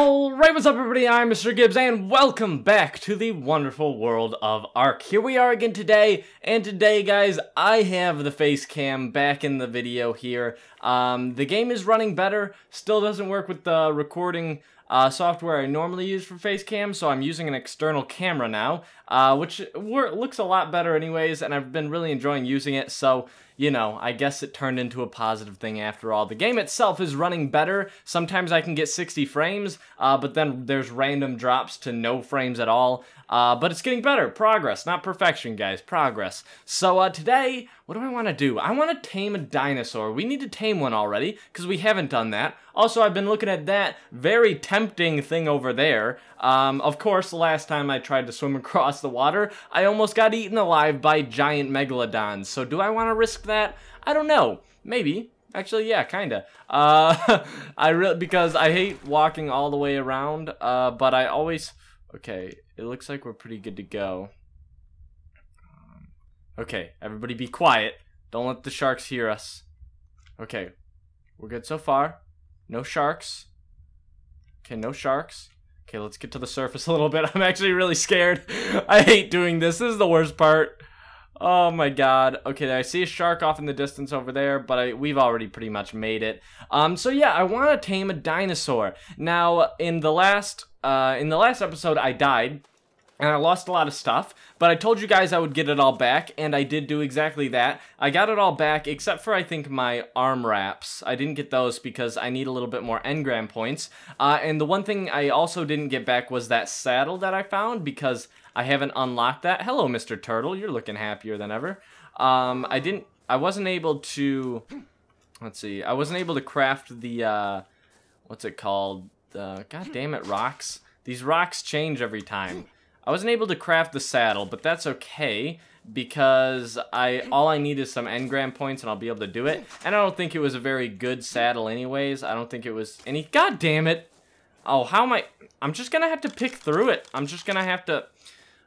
Alright, what's up everybody? I'm Mr. Gibbs and welcome back to the wonderful world of Ark. Here we are again today, and today guys, I have the face cam back in the video here. Um, the game is running better, still doesn't work with the recording uh, software I normally use for Facecam, so I'm using an external camera now, uh, which looks a lot better anyways, and I've been really enjoying using it, so, you know, I guess it turned into a positive thing after all. The game itself is running better. Sometimes I can get 60 frames, uh, but then there's random drops to no frames at all. Uh, but it's getting better. Progress, not perfection, guys. Progress. So uh, today, what do I want to do? I want to tame a dinosaur. We need to tame one already, because we haven't done that. Also, I've been looking at that very tempting thing over there. Um, of course, the last time I tried to swim across the water, I almost got eaten alive by giant megalodons. So do I want to risk that? I don't know. Maybe. Actually, yeah, kinda. Uh, I really because I hate walking all the way around. Uh, but I always Okay, it looks like we're pretty good to go. Okay, everybody be quiet. Don't let the sharks hear us. Okay, we're good so far. No sharks. Okay, no sharks. Okay, let's get to the surface a little bit. I'm actually really scared. I hate doing this. This is the worst part. Oh my god. Okay, I see a shark off in the distance over there, but I, we've already pretty much made it. Um, so yeah, I want to tame a dinosaur. Now, in the last uh, in the last episode, I died, and I lost a lot of stuff, but I told you guys I would get it all back, and I did do exactly that. I got it all back, except for, I think, my arm wraps. I didn't get those because I need a little bit more engram points. Uh, and the one thing I also didn't get back was that saddle that I found, because I haven't unlocked that. Hello, Mr. Turtle. You're looking happier than ever. Um, I didn't... I wasn't able to... Let's see. I wasn't able to craft the, uh... What's it called? uh, god damn it, rocks. These rocks change every time. I wasn't able to craft the saddle, but that's okay because I all I need is some engram points and I'll be able to do it. And I don't think it was a very good saddle anyways. I don't think it was any god damn it. Oh, how am I I'm just gonna have to pick through it. I'm just gonna have to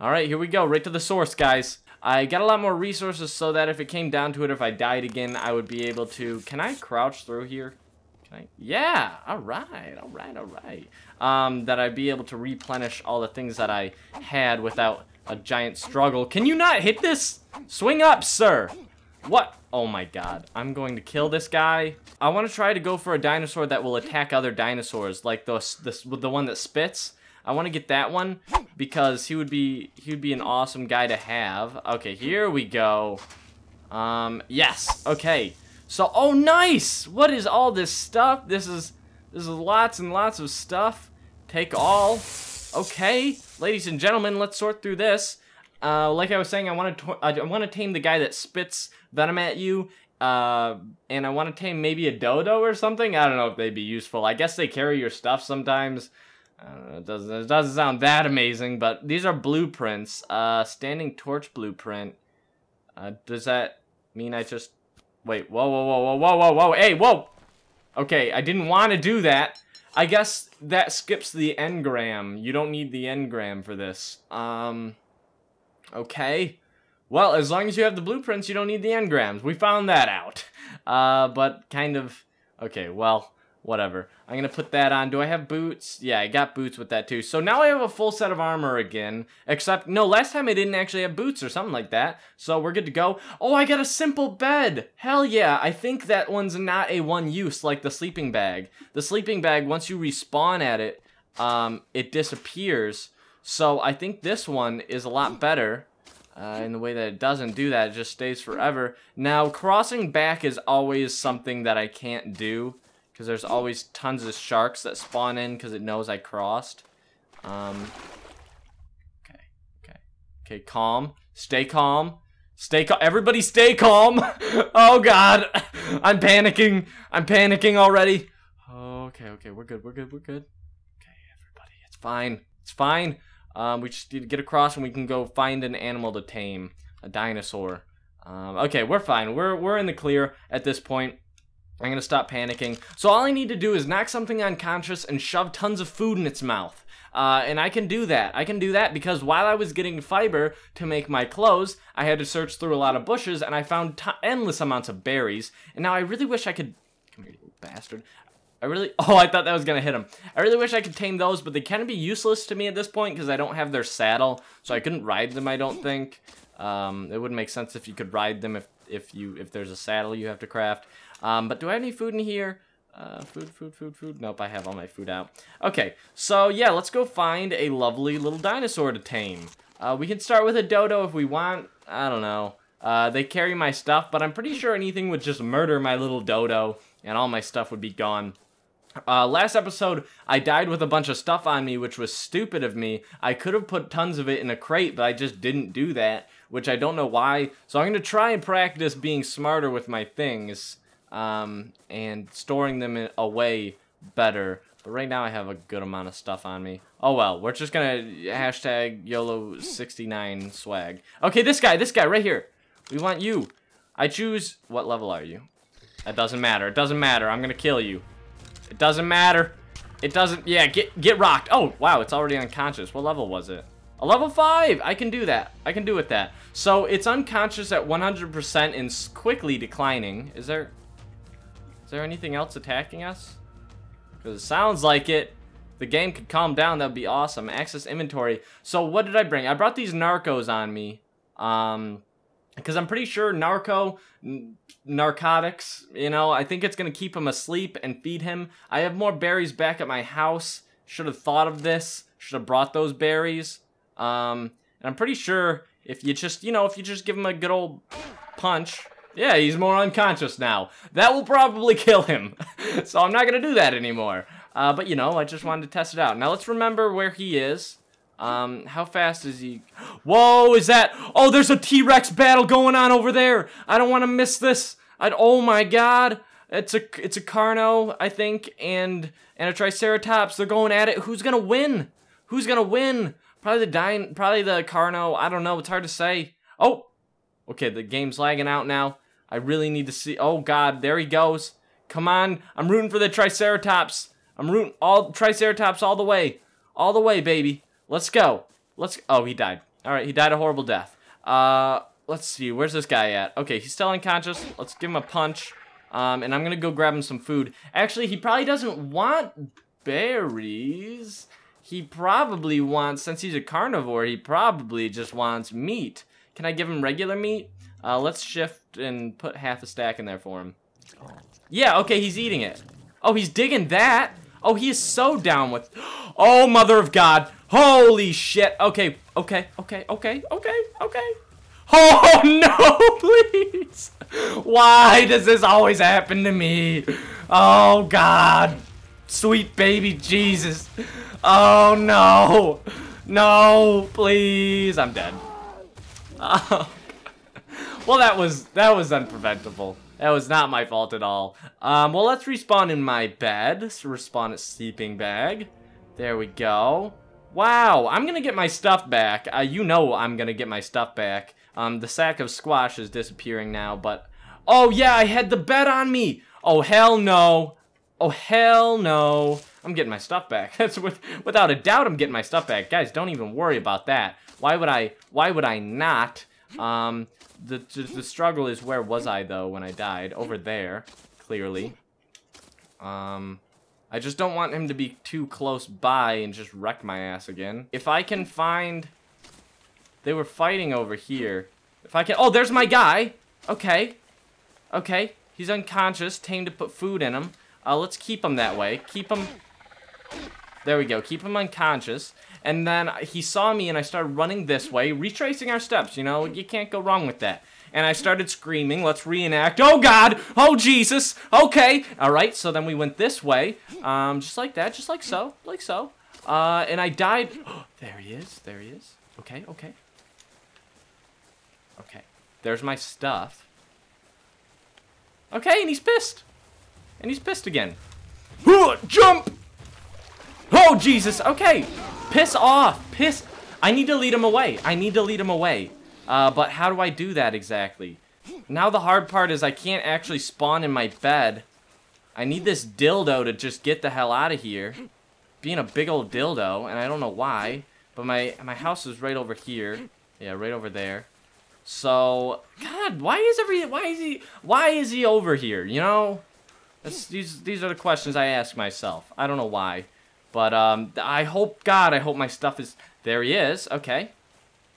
Alright, here we go, right to the source, guys. I got a lot more resources so that if it came down to it, if I died again, I would be able to... Can I crouch through here? Can I? Yeah, all right, all right, all right. Um, that I'd be able to replenish all the things that I had without a giant struggle. Can you not hit this? Swing up, sir. What? Oh my god. I'm going to kill this guy. I want to try to go for a dinosaur that will attack other dinosaurs, like the, the, the one that spits. I want to get that one because he would be he would be an awesome guy to have. Okay, here we go. Um, yes. Okay. So, oh, nice! What is all this stuff? This is, this is lots and lots of stuff. Take all. Okay, ladies and gentlemen, let's sort through this. Uh, like I was saying, I want to I want to tame the guy that spits venom at you. Uh, and I want to tame maybe a dodo or something. I don't know if they'd be useful. I guess they carry your stuff sometimes. It, doesn't, it doesn't sound that amazing, but these are blueprints. Uh, standing torch blueprint. Uh, does that mean I just Wait, whoa, whoa, whoa, whoa, whoa, whoa, whoa, hey, whoa! Okay, I didn't want to do that. I guess that skips the engram. You don't need the engram for this. Um, okay. Well, as long as you have the blueprints, you don't need the engrams. We found that out. Uh, but kind of, okay, well, whatever. I'm going to put that on. Do I have boots? Yeah, I got boots with that too. So now I have a full set of armor again. Except, no, last time I didn't actually have boots or something like that. So we're good to go. Oh, I got a simple bed. Hell yeah. I think that one's not a one use like the sleeping bag. The sleeping bag, once you respawn at it, um, it disappears. So I think this one is a lot better. Uh, in the way that it doesn't do that, it just stays forever. Now, crossing back is always something that I can't do because there's always tons of sharks that spawn in because it knows I crossed. Um, okay, okay, okay, calm. Stay calm. Stay calm. Everybody stay calm. oh, God. I'm panicking. I'm panicking already. Okay, okay, we're good, we're good, we're good. Okay, everybody, it's fine. It's fine. Um, we just need to get across and we can go find an animal to tame. A dinosaur. Um, okay, we're fine. We're, we're in the clear at this point. I'm gonna stop panicking. So all I need to do is knock something unconscious and shove tons of food in its mouth. Uh, and I can do that. I can do that because while I was getting fiber to make my clothes, I had to search through a lot of bushes and I found endless amounts of berries. And now I really wish I could... Come here, you bastard. I really, oh, I thought that was gonna hit him. I really wish I could tame those, but they kind of be useless to me at this point because I don't have their saddle, so I couldn't ride them, I don't think. Um, it wouldn't make sense if you could ride them if, if you, if there's a saddle you have to craft. Um, but do I have any food in here? Uh, food, food, food, food. Nope, I have all my food out. Okay, so yeah, let's go find a lovely little dinosaur to tame. Uh, we can start with a dodo if we want. I don't know. Uh, they carry my stuff, but I'm pretty sure anything would just murder my little dodo, and all my stuff would be gone. Uh, last episode, I died with a bunch of stuff on me, which was stupid of me. I could have put tons of it in a crate, but I just didn't do that, which I don't know why. So I'm going to try and practice being smarter with my things um, and storing them away better. But right now I have a good amount of stuff on me. Oh well, we're just gonna hashtag YOLO69 swag. Okay, this guy, this guy right here. We want you. I choose, what level are you? It doesn't matter, it doesn't matter. I'm gonna kill you. It doesn't matter. It doesn't, yeah, get get rocked. Oh, wow, it's already unconscious. What level was it? A level 5! I can do that. I can do with that. So, it's unconscious at 100% and quickly declining. Is there... Is there anything else attacking us? Because it sounds like it. The game could calm down. That would be awesome. Access inventory. So what did I bring? I brought these narcos on me. Um, because I'm pretty sure narco, narcotics, you know, I think it's going to keep him asleep and feed him. I have more berries back at my house. Should have thought of this. Should have brought those berries. Um, and I'm pretty sure if you just, you know, if you just give him a good old punch, yeah, he's more unconscious now. That will probably kill him. so I'm not going to do that anymore. Uh, but, you know, I just wanted to test it out. Now, let's remember where he is. Um, how fast is he? Whoa, is that? Oh, there's a T-Rex battle going on over there. I don't want to miss this. I'd, oh my god. It's a it's a Carno, I think, and and a Triceratops. They're going at it. Who's gonna win? Who's gonna win? Probably the Dine, probably the Carno. I don't know. It's hard to say. Oh, okay. The game's lagging out now. I really need to see. Oh God, there he goes. Come on, I'm rooting for the Triceratops. I'm rooting all Triceratops all the way, all the way, baby. Let's go. Let's. Oh, he died. All right, he died a horrible death. Uh, let's see. Where's this guy at? Okay, he's still unconscious. Let's give him a punch. Um, and I'm gonna go grab him some food. Actually, he probably doesn't want berries. He probably wants, since he's a carnivore, he probably just wants meat. Can I give him regular meat? Uh, let's shift and put half a stack in there for him. Yeah, okay, he's eating it. Oh, he's digging that. Oh, he is so down with... Oh, mother of God. Holy shit. Okay, okay, okay, okay, okay, okay. Oh, no, please. Why does this always happen to me? Oh, God. Sweet baby Jesus. Oh, no. No, please. I'm dead. Well, that was that was unpreventable. That was not my fault at all. Um, well, let's respawn in my bed. Let's respawn at sleeping bag. There we go. Wow, I'm gonna get my stuff back. Uh, you know I'm gonna get my stuff back. Um, the sack of squash is disappearing now, but... Oh, yeah, I had the bed on me! Oh, hell no. Oh, hell no. I'm getting my stuff back. That's with, without a doubt I'm getting my stuff back. Guys, don't even worry about that. Why would I, why would I not? Um, the, the struggle is where was I, though, when I died? Over there, clearly. Um, I just don't want him to be too close by and just wreck my ass again. If I can find... They were fighting over here. If I can... Oh, there's my guy! Okay. Okay. He's unconscious. Tame to put food in him. Uh, let's keep him that way. Keep him... There we go. Keep him unconscious. And then he saw me and I started running this way, retracing our steps, you know, you can't go wrong with that. And I started screaming, let's reenact, oh God, oh Jesus, okay. All right, so then we went this way, um, just like that, just like so, like so. Uh, and I died, there he is, there he is. Okay, okay. Okay, there's my stuff. Okay, and he's pissed. And he's pissed again. Jump! Oh, Jesus, okay. Piss off! Piss! I need to lead him away. I need to lead him away. Uh, but how do I do that exactly? Now the hard part is I can't actually spawn in my bed. I need this dildo to just get the hell out of here. Being a big old dildo, and I don't know why. But my, my house is right over here. Yeah, right over there. So, God, why is every, why is he, why is he over here, you know? That's, these these are the questions I ask myself. I don't know why. But um, I hope, God, I hope my stuff is... There he is. Okay.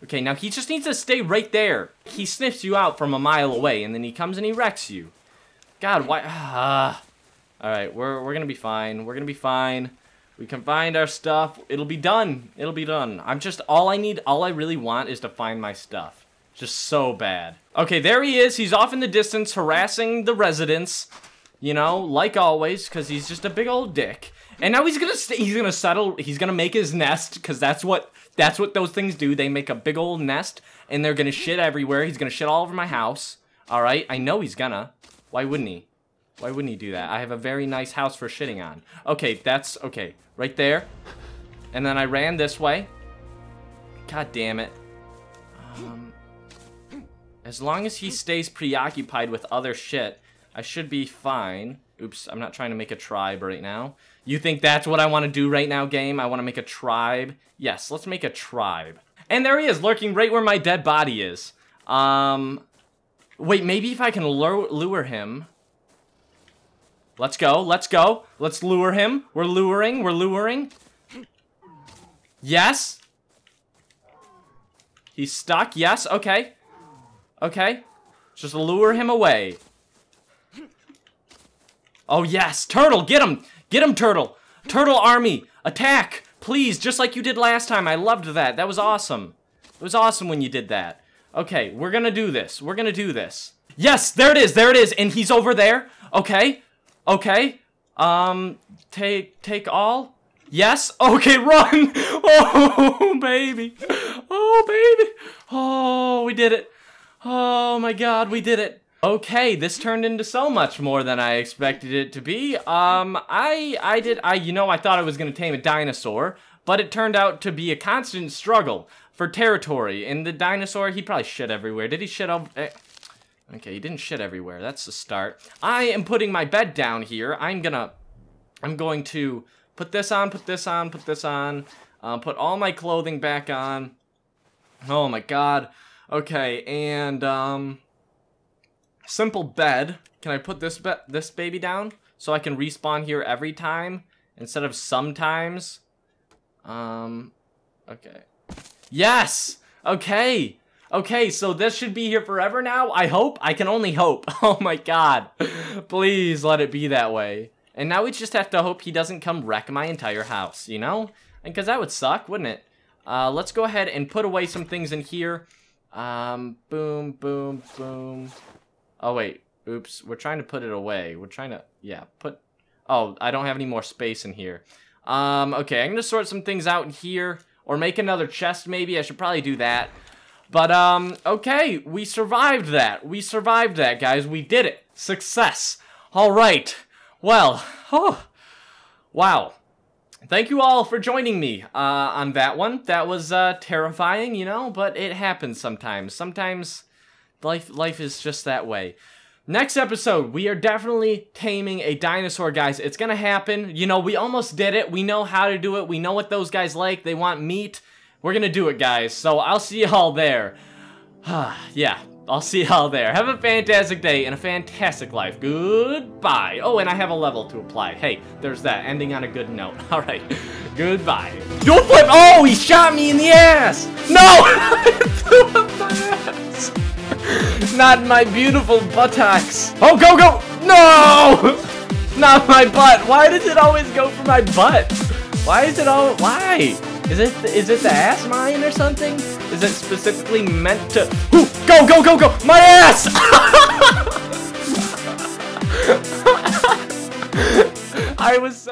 Okay, now he just needs to stay right there. He sniffs you out from a mile away, and then he comes and he wrecks you. God, why... Ah. Alright, we're, we're gonna be fine. We're gonna be fine. We can find our stuff. It'll be done. It'll be done. I'm just... All I need, all I really want is to find my stuff. Just so bad. Okay, there he is. He's off in the distance harassing the residents. You know, like always, because he's just a big old dick. And now he's gonna he's gonna settle. He's gonna make his nest because that's what that's what those things do. They make a big old nest and they're gonna shit everywhere. He's gonna shit all over my house. All right, I know he's gonna. Why wouldn't he? Why wouldn't he do that? I have a very nice house for shitting on. Okay, that's okay. Right there. And then I ran this way. God damn it. Um, as long as he stays preoccupied with other shit, I should be fine. Oops, I'm not trying to make a tribe right now. You think that's what I want to do right now, game? I want to make a tribe? Yes, let's make a tribe. And there he is, lurking right where my dead body is. Um, wait, maybe if I can lure, him. Let's go, let's go. Let's lure him. We're luring, we're luring. Yes. He's stuck, yes, okay. Okay. Just lure him away. Oh, yes. Turtle, get him. Get him, Turtle! Turtle Army! Attack! Please, just like you did last time. I loved that. That was awesome. It was awesome when you did that. Okay, we're gonna do this. We're gonna do this. Yes, there it is, there it is, and he's over there. Okay, okay. Um, take, take all. Yes, okay, run. Oh, baby. Oh, baby. Oh, we did it. Oh, my God, we did it. Okay, this turned into so much more than I expected it to be. Um, I, I did, I, you know, I thought I was gonna tame a dinosaur, but it turned out to be a constant struggle for territory. And the dinosaur, he probably shit everywhere. Did he shit over? Eh. Okay, he didn't shit everywhere. That's the start. I am putting my bed down here. I'm gonna, I'm going to put this on, put this on, put this on, uh, put all my clothing back on. Oh my god. Okay, and, um, simple bed. Can I put this be this baby down so I can respawn here every time instead of sometimes? Um, okay. Yes! Okay! Okay, so this should be here forever now? I hope? I can only hope. Oh my god. Please let it be that way. And now we just have to hope he doesn't come wreck my entire house, you know? And Because that would suck, wouldn't it? Uh, let's go ahead and put away some things in here. Um, boom, boom, boom. Oh, wait. Oops. We're trying to put it away. We're trying to... Yeah, put... Oh, I don't have any more space in here. Um, okay, I'm gonna sort some things out in here. Or make another chest, maybe. I should probably do that. But, um, okay. We survived that. We survived that, guys. We did it. Success. All right. Well, oh, wow. Thank you all for joining me uh, on that one. That was uh, terrifying, you know, but it happens sometimes. Sometimes Life, life is just that way. Next episode, we are definitely taming a dinosaur, guys. It's gonna happen. You know, we almost did it. We know how to do it. We know what those guys like. They want meat. We're gonna do it, guys. So I'll see y'all there. yeah, I'll see y'all there. Have a fantastic day and a fantastic life. Goodbye. Oh, and I have a level to apply. Hey, there's that. Ending on a good note. All right. Goodbye. Don't flip. Oh, he shot me in the ass. No! Not my beautiful buttocks. Oh, go, go! No! Not my butt. Why does it always go for my butt? Why is it all, why? Is it, is it the ass mine or something? Is it specifically meant to, Ooh, go, go, go, go, my ass! I was so